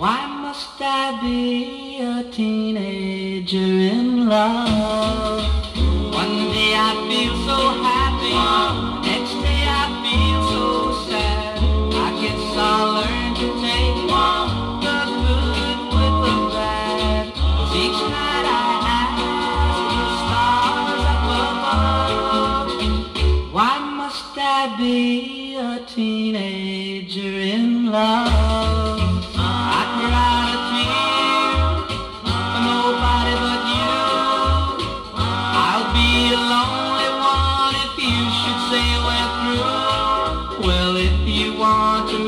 Why must I be a teenager in love? One day I feel so happy, next day I feel so sad. I guess I'll learn to take the good with the bad. Cause each night I ask the stars up above, why must I be a teenager in love?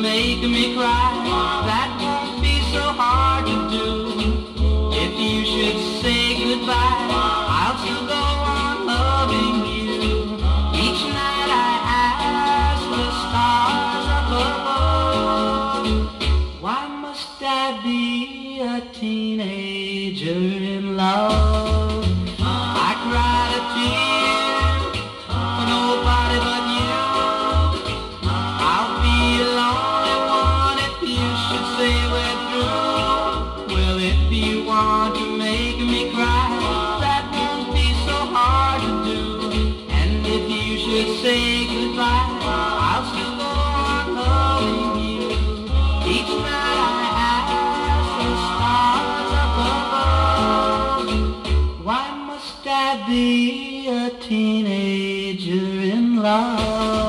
Make me cry, that be a teenager in love?